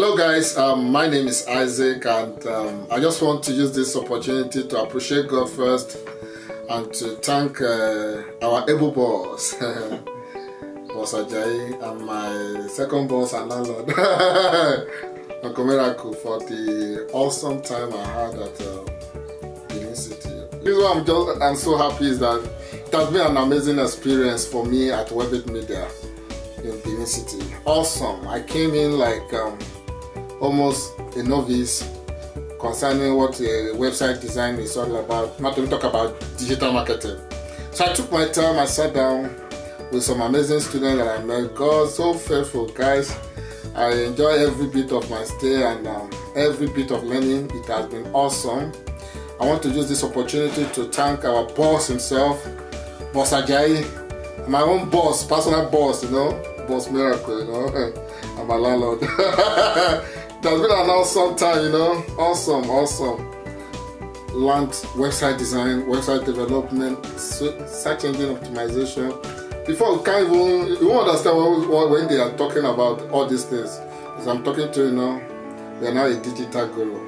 guys, um, my name is Isaac, and um, I just want to use this opportunity to appreciate God first and to thank uh, our able boss, Boss Ajayi, and my second boss and landlord, Uncle Miracle, for the awesome time I had at uh, City. Is why I'm just I'm so happy is that it has been an amazing experience for me at Webbiit Media in Benin City. Awesome. I came in like um, almost a novice concerning what a website design is all about, not to talk about digital marketing. So I took my time, I sat down with some amazing students that I met. God, so faithful guys. I enjoy every bit of my stay and um, every bit of learning. It has been awesome. I want to use this opportunity to thank our boss himself, Boss Ajayi, my own boss, personal boss, you know, Boss Miracle, you know, and my landlord. It has been an awesome time, you know. Awesome, awesome. Learned website design, website development, search engine optimization. Before can't even you won't understand what, what, when they are talking about all these things. As I'm talking to you now, we are now a digital guru.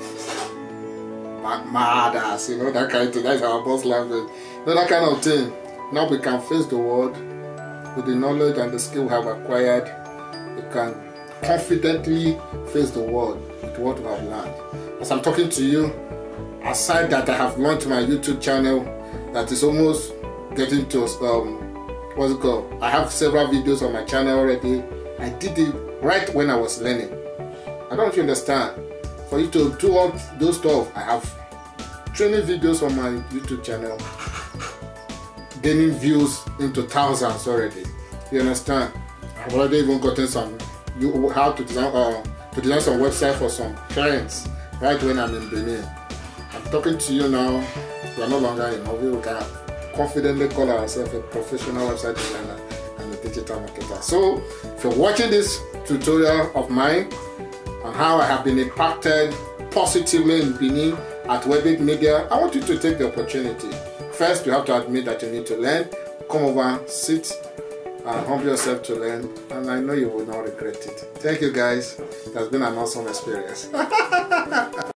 Mad ass, you know, that kind of thing. That's our boss language. You know, that kind of thing. Now we can face the world with the knowledge and the skill we have acquired. We can confidently face the world with what we have learned. As I'm talking to you, aside that I have launched my YouTube channel that is almost getting to um, what's it called? I have several videos on my channel already. I did it right when I was learning. I don't understand. For you to do all those stuff, I have training videos on my YouTube channel, gaining views into thousands already. You understand? I've already even gotten some you how to design uh, to design some website for some clients right when I'm in Benin. I'm talking to you now. We are no longer in Ovi. We can confidently call ourselves a professional website designer and a digital marketer. So, if you're watching this tutorial of mine on how I have been impacted positively in Benin at Webbiit Media, I want you to take the opportunity. First, you have to admit that you need to learn. Come over, sit, and humble yourself to learn and I know you will not regret it. Thank you guys. It has been an awesome experience.